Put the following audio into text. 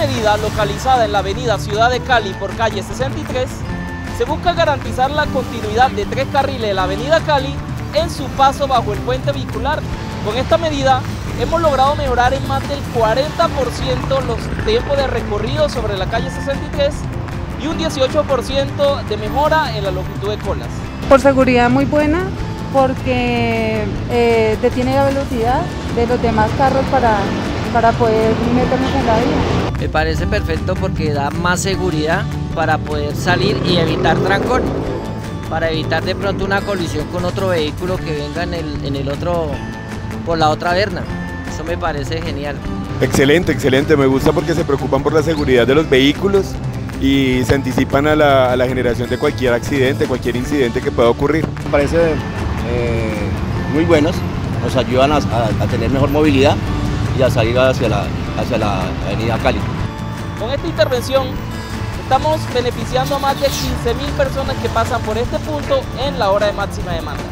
medida, localizada en la avenida Ciudad de Cali por calle 63, se busca garantizar la continuidad de tres carriles de la avenida Cali en su paso bajo el puente vehicular. Con esta medida hemos logrado mejorar en más del 40% los tiempos de recorrido sobre la calle 63 y un 18% de mejora en la longitud de colas. Por seguridad muy buena, porque eh, detiene la velocidad de los demás carros para, para poder meternos en la vía. Me parece perfecto porque da más seguridad para poder salir y evitar trancón, para evitar de pronto una colisión con otro vehículo que venga en el, en el otro, por la otra verna. Eso me parece genial. Excelente, excelente. Me gusta porque se preocupan por la seguridad de los vehículos y se anticipan a la, a la generación de cualquier accidente, cualquier incidente que pueda ocurrir. Me parece eh, muy buenos, nos ayudan a, a, a, tener mejor movilidad y a salir hacia la, hacia la avenida Cali. Con esta intervención estamos beneficiando a más de 15.000 personas que pasan por este punto en la hora de máxima demanda.